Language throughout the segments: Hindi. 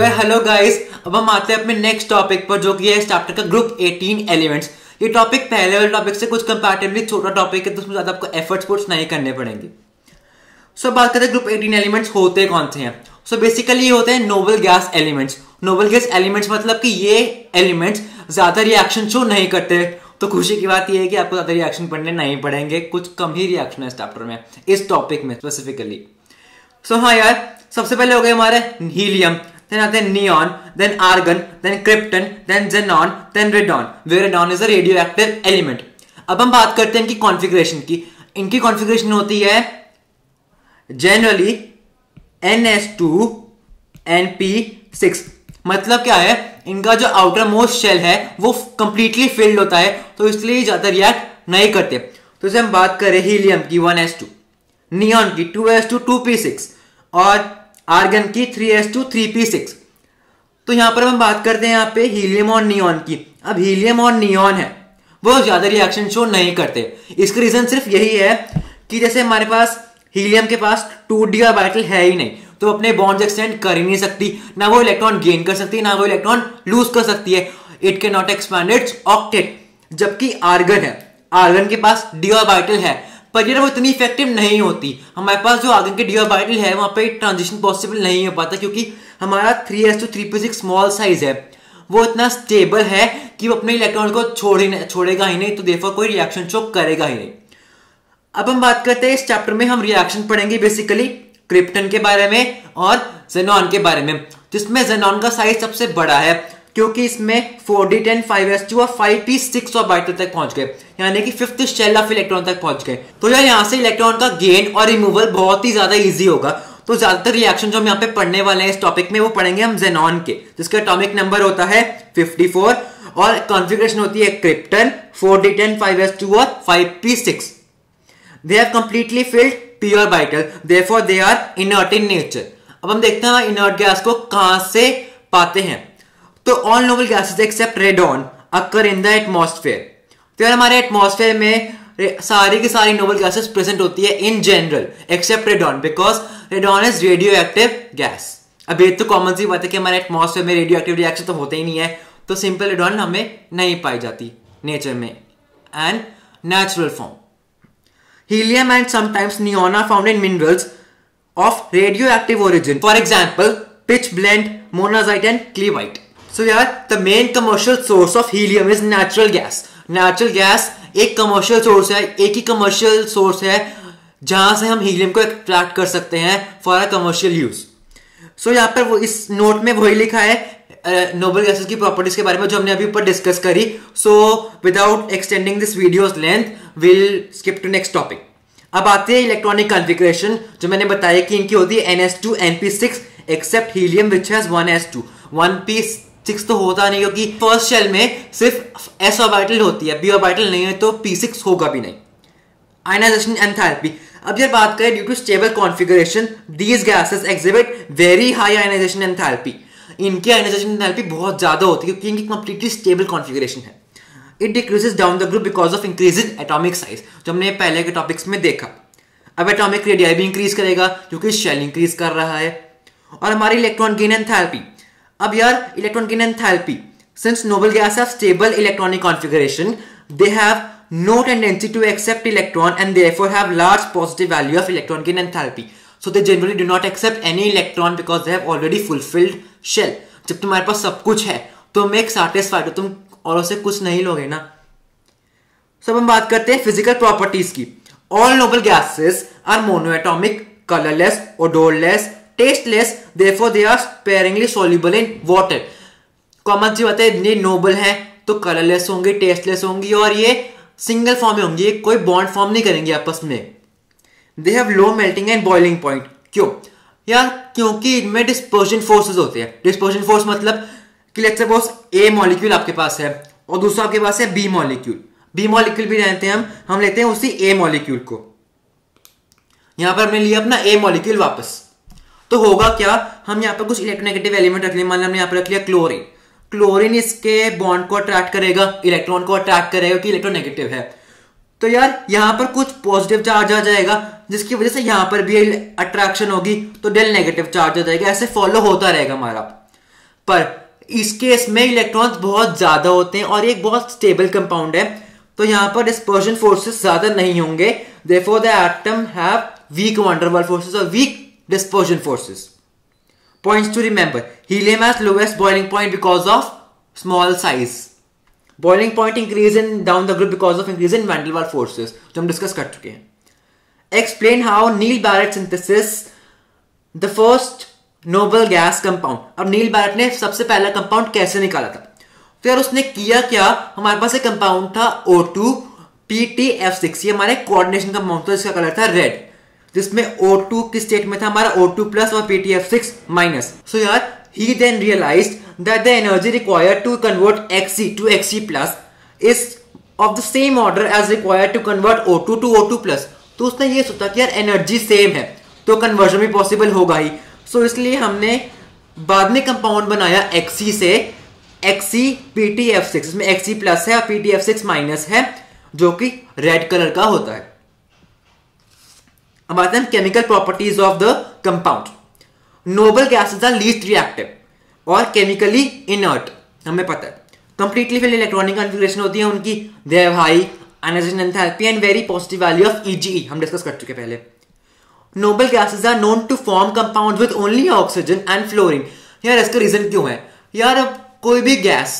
यार हेलो गाइस अब हम आते हैं अपने नेक्स्ट टॉपिक पर जो कि है इस चैप्टर का ग्रुप 18 एलिमेंट्स ये टॉपिक पहले वाले टॉपिक से कुछ कंपैरेटिवली छोटा टॉपिक है तो उसमें ज़्यादा आपको एफर्ट्स पुट्स नहीं करने पड़ेंगे. सो so, बात करते हैं ग्रुप 18 एलिमेंट्स होते कौन से हैं? सो बेसिकली ये होते हैं noble gas elements noble gas elements मतलब कि ये एलिमेंट्स ज़्यादा रिएक्शन शो नहीं करते. तो खुशी की बात यह है कि आपको ज़्यादा रिएक्शन पढ़ने नहीं पड़ेंगे कुछ कम ही रिएक्शन है इस चैप्टर में इस टॉपिक में स्पेसिफिकली सो so, हाँ यार सबसे पहले हो गए हमारे हीलियम. Then आते हैं neon, then argon, then krypton, then xenon, then radon. Where radon is a radioactive element. अब हम बात करते हैं इनकी कॉन्फ़िगरेशन की। इनकी कॉन्फ़िगरेशन होती है जनरली टू NP6 मतलब क्या है? इनका जो आउटर मोस्ट शेल है वो कंप्लीटली फिल्ड होता है तो इसलिए ज़्यादा रिएक्ट नहीं करते। तो जैसे हम बात करें हीलियम की 1s2 नियॉन की 2s2 2p6 और आर्गन की three S two three P six तो यहाँ पर हम बात करते हैं यहाँ पे हीलियम और नियॉन की। अब हीलियम और नियॉन है, वो ज़्यादा रिएक्शन शो नहीं करते। इसका रीजन सिर्फ़ यही है कि जैसे हमारे पास हीलियम के पास टू डी ऑर्बिटल है ही नहीं तो अपने बॉन्ड एक्सटेंड कर ही नहीं सकती। ना वो इलेक्ट्रॉन गेन कर सकती, ना वो इलेक्ट्रॉन लूज कर सकती है। It can not expand its octet जबकि आर्गन है। आर्गन के पास डी ऑर्बिटल है। पर ये वो इतनी इफ़ेक्टिव नहीं होती। हमारे पास जो आगे के डी ऑर्बिटल है, वहाँ पे ट्रांजिशन पॉसिबल नहीं हो पाता क्योंकि हमारा three S two three P small size है। वो इतना स्टेबल है कि वो अपने इलेक्ट्रॉन को छोड़ ही छोड़ेगा ही नहीं तो देखो कोई रिएक्शन शो करेगा ही नहीं। अब हम बात करते हैं, इस चैप्टर में हम रिएक्शन पढ़ेंगे बेसिकली क्रिप्टन के बारे में और जेनॉन के बारे में, जिसमें जेनॉन का साइज़ सबसे बड़ा है। क्योंकि इसमें four D ten five S two और फाइव पी सिक्स ऑर्बिटल तक पहुँच गए। यानी कि फिफ्थ शेल ऑफ़ इलेक्ट्रॉन तक पहुँच गए। तो यार यहाँ से इलेक्ट्रॉन का गेन और रिमूवल बहुत ही ज़्यादा ईजी होगा। तो ज़्यादातर रिएक्शन जो हम यहाँ पे पढ़ने वाले हैं इस टॉपिक में, वो पढ़ेंगे हम जेनॉन के, जिसका एटॉमिक नंबर होता है 54 और कॉन्फ़िगरेशन होती है क्रिप्टन 4d10 5s2 और 5p6 they have completely filled p orbital therefore they are inert in nature अब हम देखते हैं इनर्ट गैस को कहाँ से पाते हैं। तो all noble gases except radon occur in the atmosphere तो यार हमारे एटमोसफेयर में सारी की सारी नोबल गैसेस प्रेजेंट होती है in general except radon because radon is radioactive gas अब ये तो कॉमन सी बात है कि हमारे एटमोस्फेयर में रेडियो एक्टिव रिएक्शन तो होते ही नहीं है तो सिंपल रेडॉन हमें नहीं पाई जाती नेचर में. And natural form helium and sometimes neon are found in minerals of radioactive origin for example pitchblende monazite so यार the main commercial source of helium is natural gas natural gas एक कमर्शियल सोर्स है, एक ही कमर्शियल सोर्स है, जहाँ से हम हीलियम को एक्सट्रैक्ट कर सकते हैं for a commercial use so यहाँ पर वो इस नोट में वही लिखा है नोबल गैसेस की प्रॉपर्टीज़ के बारे में जो हमने अभी ऊपर डिस्कस करी. So without extending this videos length will skip to next topic अब आते हैं इलेक्ट्रॉनिक कॉन्फ़िगरेशन जो मैंने बताया कि इनकी होती है NS2 NP6 except helium which has 1s2 1p six तो होता नहीं क्योंकि फ़र्स्ट शेल में सिर्फ़ एस ऑर्बिटल होती है बी ऑर्बिटल नहीं है तो पी सिक्स होगा भी नहीं। आयनाइजेशन एंथैल्पी अब जब बात करें due to stable configuration these gases exhibit very high ionisation enthalpy इनकी आयनाइजेशन एंथैल्पी बहुत ज़्यादा होती है क्योंकि इनकी कंप्लीटली स्टेबल कॉन्फ़िगरेशन है। It decreases down the group because of increase atomic size जो हमने पहले के टॉपिक्स में देखा। अब एटॉमिक रेडियाई भी इंक्रीज करेगा क्योंकि शेल इंक्रीज कर रहा है। और हमारी इलेक्ट्रॉन गेन एंथैल्पी अब यार इलेक्ट्रॉन की enthalpy since noble gas have stable electronic configuration they have no tendency to accept electron and therefore have large positive value of electron gain enthalpy so they generally do not accept any electron because they have already fulfilled shell जब तुम्हारे पास सब कुछ है तो मेक सैटिस्फाइड हो तुम और उसे कुछ नहीं लोगे ना? सब हम बात करते हैं फ़िज़िकल प्रॉपर्टीज़ की. All noble gases are monoatomic colourless odourless tasteless therefore they are sparingly soluble in water common सी बात है ये नोबल है तो कलरलेस होंगे टेस्टलेस होंगी, और ये सिंगल फॉर्म में होंगी कोई बॉन्ड फॉर्म नहीं करेंगे आपस में। They have low melting and boiling point क्यों? यार क्योंकि इनमें डिस्पोजन फोर्सेस होते हैं। डिस्पोजन फोर्स मतलब कि लेट्स सपोज़ ए मॉलिक्यूल आपके पास है, और दूसरा आपके पास है बी मॉलिक्यूल बी मॉलिक्यूल भी रहते हैं हम हम लेते हैं उसी ए मॉलिक्यूल को। यहाँ पर हमने लिया अपना ए मॉलिक्यूल वापस। तो होगा क्या? हम यहाँ पर कुछ इलेक्ट्रोनेगेटिव एलिमेंट रख लिया मान हमने यहाँ पर रख लिया क्लोरीन क्लोरीन इसके बॉन्ड को अट्रैक्ट करेगा। इलेक्ट्रॉन को अट्रैक्ट करेगा कि इलेक्ट्रोनेगेटिव है। तो यार, यहाँ पर कुछ पॉजिटिव चार्ज आ जाएगा, जिसकी वजह से यहाँ पर भी अट्रैक्शन होगी तो डेल नेगेटिव चार्ज आ जाएगा। ऐसे फॉलो होता रहेगा हमारा। पर इस केस में इलेक्ट्रॉन्स बहुत ज़्यादा होते हैं और एक बहुत स्टेबल कंपाउंड है। तो यहाँ पर डिस्पर्शन फोर्सेस ज़्यादा नहीं होंगे। Therefore the atom have weak van der Waals forces और weak dispersion forces. Points to remember. Helium has lowest boiling point because of small size. Boiling point increase in down the group because of increase in van der Waals forces जो हम डिस्कस कर चुके हैं explain how Neil Bartlett synthesis the first noble gas compound अब नील बैरेट ने सबसे पहला कंपाउंड कैसे निकाला था तो यार उसने किया क्या हमारे पास एक कंपाउंड था O2 PTF6 ये हमारे कोऑर्डिनेशन कंपाउंड था इसका कलर था रेड जिसमें O2 किस स्टेट में था? हमारा O2 प्लस और PTF6 माइनस सो यार he then realise that the energy required to convert Xc to Xc plus is of the same order as required to convert O2 to O2 plus तो उसने ये सोचा कि यार एनर्जी सेम है तो कन्वर्जन भी पॉसिबल होगा ही। सो so, इसलिए हमने बाद में कंपाउंड बनाया Xc से। Xc PTF6 में Xc प्लस है और PTF6 माइनस है जो कि रेड कलर का होता है। अब आते हैं chemical properties of the compound noble gases are least reactive और केमिकली इनर्ट हमें पता है। कंप्लीटली फिर इलेक्ट्रॉनिक कॉन्फ़िगरेशन होती है उनकी। They have high energy enthalpy and very positive value of EGE हम डिस्कस कर चुके पहले। Noble gases are known to form compound with only oxygen and fluorine यार, इसका रीजन क्यों है? यार, अब कोई भी गैस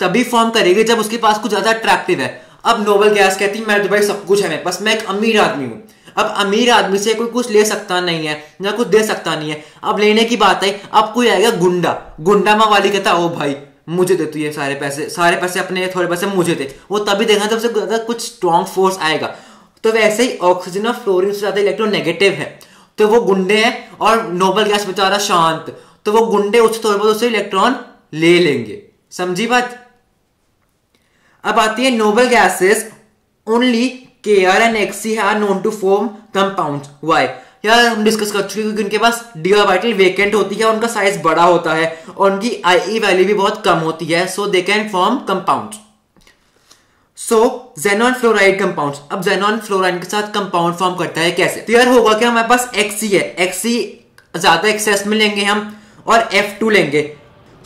तभी फॉर्म करेगी जब उसके पास कुछ ज़्यादा अट्रैक्टिव है। अब नोबल गैस कहती है, मैं तो भाई सब कुछ है मेरे पास मैं एक अमीर आदमी हूँ। अब अमीर आदमी से कोई कुछ ले सकता नहीं है या कुछ दे सकता नहीं है। अब लेने की बात है, अब कोई आएगा गुंडा। गुंडा माँ वाली कहता, ओ भाई, मुझे दे तू ये सारे पैसे सारे पैसे अपने थोड़े पैसे मुझे दे। वो तभी देखना जब से कुछ स्ट्रॉन्ग फोर्स आएगा। तो वैसे ही ऑक्सीजन और फ्लोरिन से ज़्यादा इलेक्ट्रोनेगेटिव है। तो वो गुंडे हैं और नोबल गैस बेचारा शांत। तो वो गुंडे उससे थोड़े बहुत उससे इलेक्ट्रॉन ले लेंगे। समझी बात? अब आती है noble gases only Kr and Xc are known to form compounds. Why? यार, हम डिस्कस कर चुके क्योंकि उनके पास डी ऑर्बिटल वेकेंट होती है, उनका साइज़ बड़ा होता है और उनकी आई वैल्यू भी बहुत कम होती है so they can form compound so xenon fluoride compound अब जेनॉन फ्लोराइड के साथ कंपाउंड फॉर्म करता है कैसे? तो यार होगा कि हमारे पास एक्सी है एक्सी ज़्यादा एक्सेस में लेंगे हम और एफ़ टू लेंगे।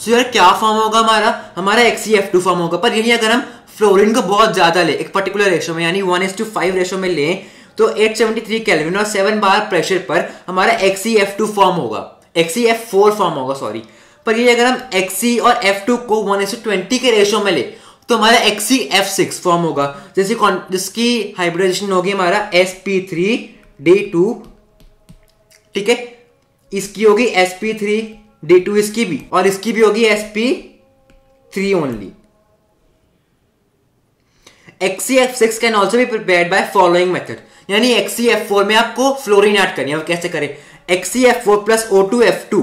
सो यार क्या फॉर्म होगा हमारा? हमारा एक्सी एफ़ टू फॉर्म होगा। पर यही अगर हम फ्लोरिन को बहुत ज़्यादा ले, एक पर्टिकुलर रेशो में, यानी one is to five ratio में ले तो 873 केल्विन और 7 बार प्रेशर पर हमारा एक्सी एफ़ टू फॉर्म होगा। एक्सी एफ़ फोर फॉर्म होगा सॉरी पर ये अगर हम एक्सी और एफ़ टू को वन एस ट्वेंटी के रेशो में ले तो हमारा एक्सी एफ़ सिक्स फॉर्म होगा। जैसे जिसकी हाइब्रिडाइजेशन होगी हमारा S P three D two ठीक है? इसकी होगी S P three D two इसकी भी, और इसकी भी होगी S P three only XCF6 can also be prepare by following method यानी XCF4 में आपको फ्लोरिन ऐड करनी है। कैसे करें? XCF4 प्लस O2F2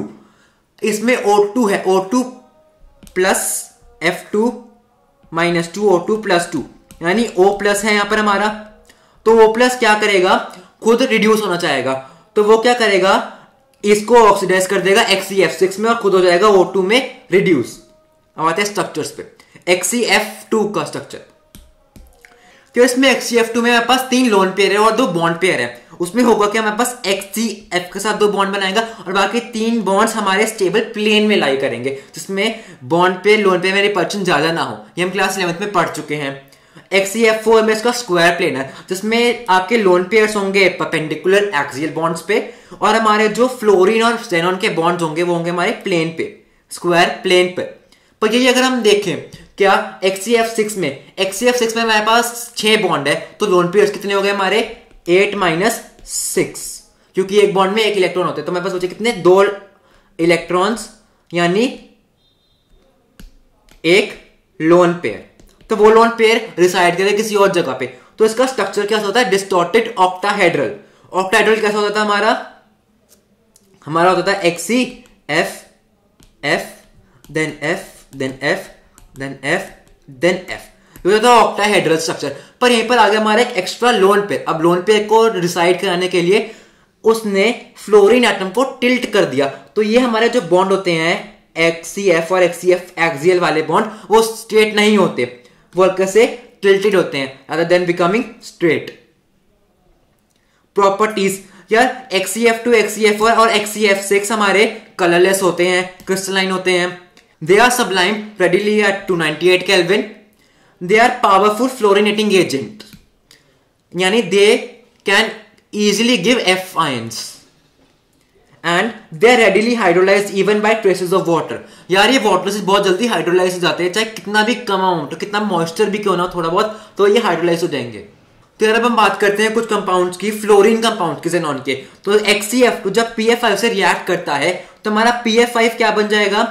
इसमें O2 है। O2 plus F2 minus two O two plus two यानी O प्लस है यहाँ पर हमारा। तो O प्लस क्या करेगा? खुद रिड्यूस होना चाहेगा। तो वो क्या करेगा? इसको ऑक्सीडाइज कर देगा XCF6 में और खुद हो जाएगा O2 में रिड्यूस अब आते हैं स्ट्रक्चर्स पे। XCF2 का स्ट्रक्चर तो इसमें एक्सीएफ टू में हमारे पास तीन लोन पेयर है और दो बॉन्ड पेयर है। उसमें होगा कि हमारे पास एक्स सी एफ़ के साथ दो बॉन्ड बनाएगा और बाकी तीन बॉन्ड्स हमारे स्टेबल प्लेन में लाई करेंगे, जिसमें बॉन्ड पे लोन पे मेरे पर्सन ज़्यादा ना हो। ये हम क्लास इलेवंथ में पढ़ चुके हैं। एक्सीएफ फोर में इसका स्क्वायर प्लेन है, जिसमें आपके लोन पेयर्स होंगे परपेंडिकुलर एक्सियल बॉन्ड्स पे और हमारे जो फ्लोरिन और जेनॉन के बॉन्ड्स होंगे, वो होंगे हमारे प्लेन पे स्क्वायर प्लेन पे। पर यही अगर हम देखें क्या? एक्सीएफ सिक्स में। एक्सीएफ सिक्स में हमारे पास छह बॉन्ड है तो लोन पेयर्स कितने हो गए हमारे? एट माइनस सिक्स क्योंकि एक बॉन्ड में एक इलेक्ट्रॉन होते हैं तो हमारे पास बचे कितने? दो इलेक्ट्रॉन्स यानी एक लोन पेयर तो वो लोन पेयर रिसाइड करे किसी और जगह पे। तो इसका स्ट्रक्चर क्या होता है? डिस्टोर्टेड ऑक्टाहेड्रल ऑक्टाहेड्रल कैसा होता था हमारा? हमारा होता था XE F F then F then F then F then F ये था ऑक्टाहेड्रल स्ट्रक्चर पर यहीं पर आ गया हमारा एक एक्स्ट्रा लोन पेयर अब लोन पेयर को रिसाइड कराने के लिए उसने फ्लोरिन एटम को टिल्ट कर दिया। तो ये हमारे जो बॉन्ड होते हैं एक्सीएफ और एक्सीएफ एक्सियल वाले बॉन्ड वो स्ट्रेट नहीं होते। वो कैसे टिल्टेड होते हैं other than becoming straight properties यार एक्सीएफ टू एक्सीएफ और एक्सीएफ सिक्स हमारे कलरलेस होते हैं क्रिस्टलाइन होते हैं। They are sublime readily at 298 kelvin they are powerful fluorinating agent यानी they can easily give F ions. And they are readily hydrolyse even by traces of water यार, ये वाटर से बहुत जल्दी हाइड्रोलाइज हो जाते हैं। चाहे कितना भी कम अमाउंट कितना मॉइस्चर भी क्यों ना थोड़ा बहुत तो ये हाइड्रोलाइज हो जाएँगे। तो यार, अब हम बात करते हैं कुछ कंपाउंड्स की फ्लोरीन कंपाउंड के जेनॉन के। तो एक्सीएफ जब पी एफ़ से रिएक्ट करता है तो हमारा पी एफ़ क्या बन जाएगा?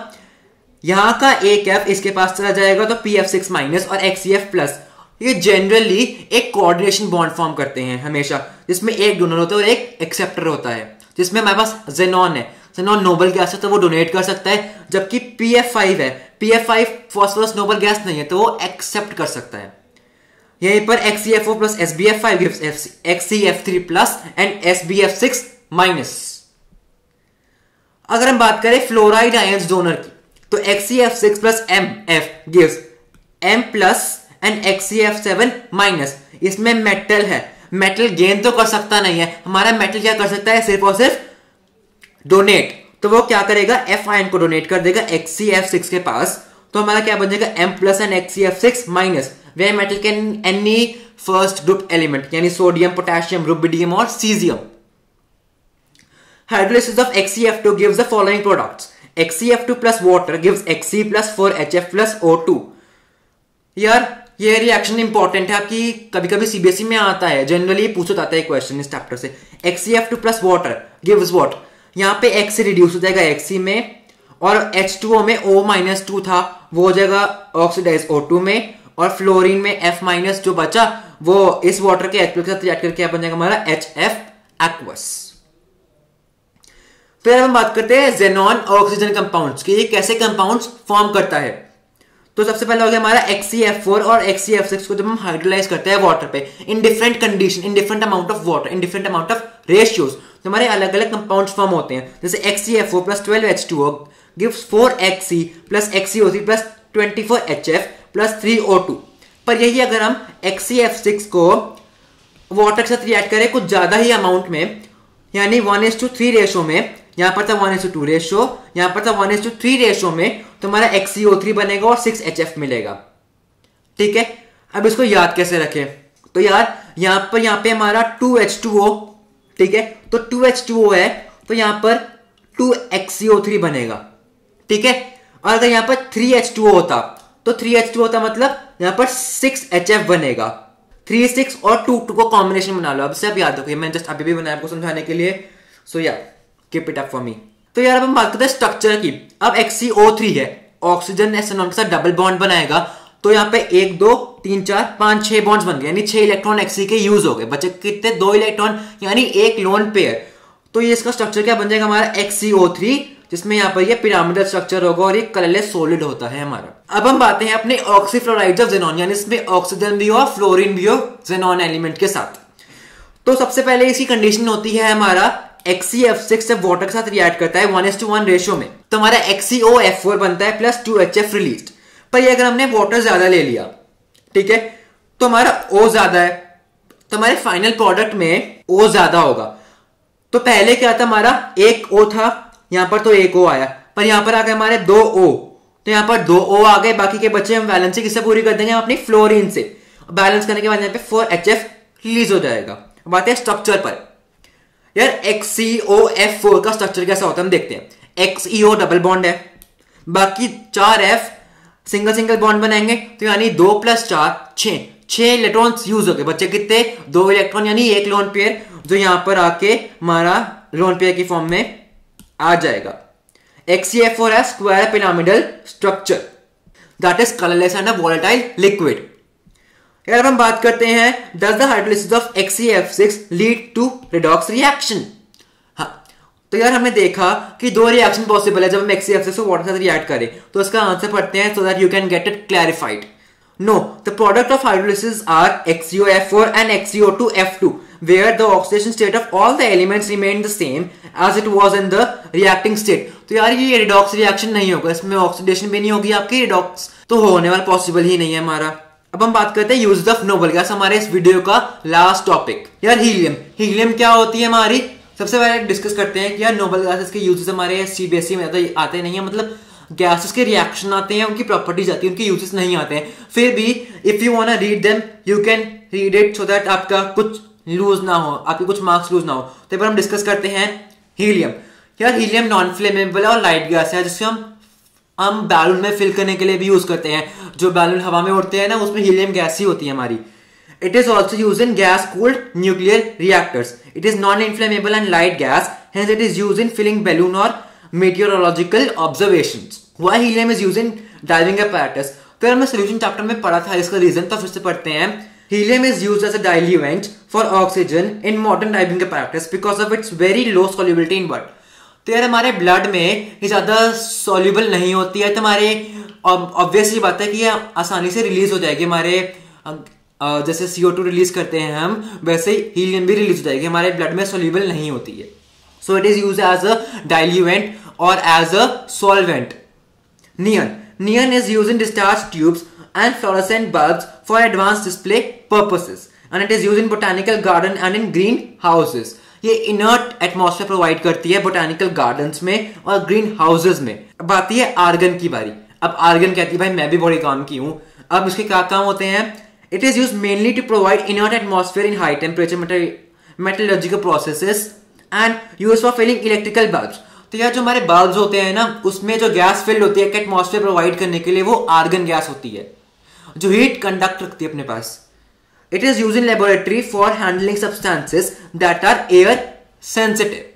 यहाँ का एक एफ़ इसके पास चला जाएगा तो पी एफ़ सिक्स माइनस और एक्सीएफ प्लस ये जनरली एक कोऑर्डिनेशन बॉन्ड फॉर्म करते हैं हमेशा, जिसमें एक डोनर होता है और एक एक्सेप्टर होता है, जिसमें हमारे पास जेनॉन है। जेनॉन नोबल गैस है तो वो डोनेट कर सकता है, जबकि पी एफ़ फाइव है। P F five phosphorus noble gas नहीं है तो वो एक्सेप्ट कर सकता है। यहीं पर X C F O plus S B F five X C F three plus and S B F six minus अगर हम बात करें फ्लोराइड आयंस डोनर की तो X C F six plus M F gives M plus and X C seven minus इसमें मेटल है। मेटल गेन तो कर सकता नहीं है। हमारा मेटल क्या कर सकता है? सिर्फ़ और सिर्फ़ डोनेट तो वो क्या करेगा? एफ़ आयन को डोनेट कर देगा एक्स सी एफ़ सिक्स के पास। तो हमारा क्या बन जाएगा? M plus and X C six minus way metal can any first group element यानी सोडियम पोटेशियम रुबिडियम और caesium hydrolysis of XCF2 gives the following products. XCF2 plus water gives Xc plus 4HF plus O2. यार ये रिएक्शन इंपॉर्टेंट है आपकी कभी कभी सीबीएसई में आता है जनरली पूछा जाता है क्वेश्चन इस चैप्टर से। X C F two plus water gives what यहाँ पे एक्स रिड्यूस हो जाएगा एक्सी में, और एच टू में ओ माइनस टू था, वो हो जाएगा ऑक्सीडाइज ओ टू में, और फ्लोरिन में एफ़ माइनस जो बचा, वो इस वाटर के एच के साथ रिएक्ट करके बन जाएगा हमारा एच एफ़ एक्वस फिर हम बात करते हैं जेनॉन ऑक्सीजन कंपाउंड्स कि ये कैसे कंपाउंड्स फॉर्म करता है। तो सबसे पहले हो गया हमारा XCF4 और XCF6 को जब हम हाइड्रोलाइज करते हैं वाटर पे in different condition in different amount of water in different amount of ratios तो हमारे अलग अलग कंपाउंड फॉर्म होते हैं। जैसे XCF4 plus twelve H two gives four X C plus एक्सीओ3 plus twenty four H F plus three O two पर यही अगर हम XCF6 को वाटर के साथ रिएक्ट करें, कुछ ज़्यादा ही अमाउंट में, यानी one is to three ratio में यहाँ पर था वन एस टू रेशो यहाँ पर था वन एस थ्री रेशो में तो हमारा एक्सीओ थ्री बनेगा और सिक्स एच एफ़ मिलेगा। ठीक है? अब इसको याद कैसे रखें? तो यार यहाँ पर यहाँ पे हमारा टू एच टू ओ ठीक है? तो टू एच टू ओ है तो यहाँ पर टू एक्सीओ थ्री बनेगा। ठीक है? और अगर यहाँ पर थ्री एच टू ओ होता तो थ्री एच टू होता मतलब यहाँ पर सिक्स एच एफ़ बनेगा। थ्री सिक्स और टू टू को कॉम्बिनेशन बना लो। अब से आप याद रखिए मैं जस्ट अभी भी बनाया आपको समझाने के लिए। सो so, यार keep it up for me तो यार अब हम बात करते हैं स्ट्रक्चर की। अब XCO3 है। ऑक्सीजन एसनॉन के साथ डबल बॉन्ड बनाएगा। तो यहाँ पे एक, दो, तीन, चार, पाँच, छह बॉन्ड्स बन गए। यानी छह इलेक्ट्रॉन एक्सी के यूज़ हो गए। बचे कितने? दो इलेक्ट्रॉन यानी एक लोन पेयर तो ये इसका स्ट्रक्चर क्या बन जाएगा हमारा? XCO3 जिसमें यहाँ पर ये पिरामिडल स्ट्रक्चर होगा और ये कलरलेस सॉलिड होता है हमारा। अब हम बातें हैं अपने ऑक्सीफ्लोराइड ऑफ़ जेनॉन यानी इसमें ऑक्सीजन भी हो फ्लोरिन भी हो जेनॉन एलिमेंट के साथ। तो सबसे पहले इसकी कंडीशन होती है हमारा XCF6 जब वाटर के साथ रिएक्ट करता है one is to one ratio में तो हमारा XCOF4 बनता है plus two H F release पर ये अगर हमने वाटर ज़्यादा ले लिया, ठीक है तो हमारा O ज़्यादा है तो हमारे फाइनल प्रोडक्ट में O ज़्यादा होगा. तो पहले क्या था हमारा, एक O था, यहाँ पर तो एक O आया, पर यहाँ पर आ गए हमारे दो O. तो यहाँ पर दो O आ गए, बाकी के बच्चे हम बैलेंस किससे पूरी कर देंगे अपनी फ्लोरिन से. बैलेंस करने के बाद यहाँ पे फोर एच एफ़ रिलीज़ हो जाएगा. बात है स्ट्रक्चर पर. यार एक्स सी एफ़ फोर का स्ट्रक्चर कैसा होता है, हम देखते हैं। ई डबल बॉन्ड है। बाकी चार एफ़ सिंगल सिंगल बॉन्ड बनाएँगे तो यानी दो प्लस चार छ छह इलेक्ट्रॉन्स यूज़ हो गए बच्चे कितने? दो इलेक्ट्रॉन यानी एक लोन पेयर जो यहाँ पर आके हमारा लोन पेयर की फॉर्म में आ जाएगा। एफ़ फोर है square pyramidal structure that is colourless and a volatile liquid अगर हम बात करते हैं does the hydrolysis of XeF6 lead to redox reaction तो यार हमने देखा कि दो रिएक्शन पॉसिबल है जब हम XeF6 को वाटर साथ रिएक्ट करें तो इसका आंसर पढ़ते हैं so that you can get it clarified No, the product of hydrolysis are XeoF4 and XeO2F2, where the oxidation state of all the elements remain the same as it was in the reacting state. तो यार ये रिडॉक्स रिएक्शन नहीं होगा इसमें ऑक्सीडेशन भी नहीं होगी आपकी रिडॉक्स तो होने वाला पॉसिबल ही नहीं है हमारा। अब हम बात करते हैं यूज़ ऑफ़ नोबल गैस हमारे इस वीडियो का लास्ट टॉपिक यार हीलियम हीलियम क्या होती है हमारी? सबसे पहले डिस्कस करते हैं कि यार नोबल गैसेस के यूजेस हमारे सीबीएसई में तो आते नहीं है। मतलब गैसेस के रिएक्शन आते हैं, उनकी प्रॉपर्टीज़ आती है, उनके यूजेस नहीं आते हैं। फिर भी if you want read them you can read it so that आपका कुछ लूज ना हो, आपके कुछ मार्क्स लूज ना हो। तो पर हम डिस्कस करते हैं हीलियम यार हीलियम नॉन फ्लेमेबल और लाइट गैस है, जिससे हम हम बैलून में फिल करने के लिए भी यूज़ करते हैं। जो बैलून हवा में उड़ते हैं ना, उसमें हीलियम गैस ही होती है हमारी। It is also use in gas cold nuclear reactors it is non inflammable and light gas hence it is use in filling balloon और meteorological observation why helium is use in diving apparatus तो अगर मैं सोल्यूशन चैप्टर में पढ़ा था, इसका रीजन तो फिर से पढ़ते हैं। Helium is use as a diluent for oxygen in modern diving apparatus because of its very low solubility in तो यार हमारे ब्लड में ये ज़्यादा सॉल्यूबल नहीं होती है तो हमारे ऑब्वियसली बात है कि ये आसानी से रिलीज़ हो जाएगी। हमारे जैसे सीओ टू रिलीज़ करते हैं हम, वैसे ही हीलियम भी रिलीज़ हो जाएगी। हमारे ब्लड में सोल्यूबल नहीं होती है। So it is use as a diluent और as a solvent neon neon is use in discharge tubes and fluorescent bulbs for advance display purposes and it is use in botanical garden and in green houses ये इनर्ट एटमोसफेयर प्रोवाइड करती है बोटानिकल गार्डन्स में और ग्रीन हाउसेज में। अब आती है आर्गन की बारी। अब आर्गन कहती है, भाई, मैं भी बड़ी काम की हूँ। अब इसके क्या काम होते हैं? It is used mainly to provide inert atmosphere in high temperature metallurgical processes and used for filling electrical bulbs. तो यार, जो हमारे बल्ब्स होते हैं ना, उसमें जो गैस फिल्ड होती है एटमॉस्फेयर प्रोवाइड करने के लिए वो आर्गन गैस होती है, जो हीट कंडक्ट रखती है अपने पास। It is use in laboratory for handling substances that are air sensitive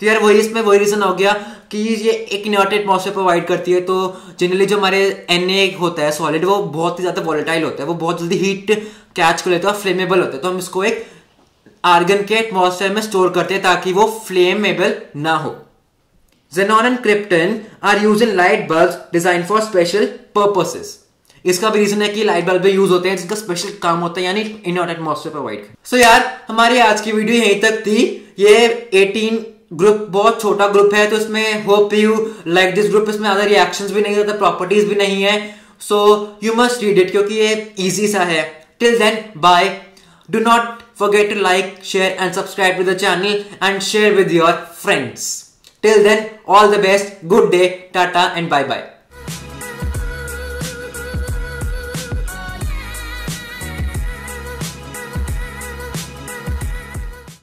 तो यार वही इसमें वही रीजन हो गया कि ये एक इनर्ट एटमॉस्फेयर प्रोवाइड करती है तो जनरली जो हमारे एन होता है सॉलिड वो बहुत ही ज़्यादा वॉलेटाइल होता है, वो बहुत जल्दी हीट कैच कर लेता है और फ्लेमेबल होता है। तो हम इसको एक आर्गन के एटमॉस्फेयर में स्टोर करते हैं ताकि वो फ्लेमेबल ना हो। Xenon and krypton are use in light bulb design for special purposes इसका भी रीजन है कि लाइट बल्ब यूज़ होते हैं, जिसका स्पेशल काम होता है, यानी इनॉट एटमॉस्फेयर प्रोवाइड सो यार, हमारी आज की वीडियो यहीं तक थी। ये 18 ग्रुप बहुत छोटा ग्रुप है तो इसमें hope you like this group इसमें ज़्यादा रिएक्शंस भी नहीं होता प्रॉपर्टीज़ भी नहीं है। So you must read it क्योंकि ये इजी सा है। Till then bye do not forget to like, share and subscribe to the channel and share with your friends till then, all the best, good day, tata and bye bye